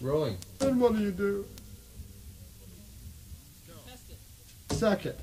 Rolling. Then what do you do? Test it. Second.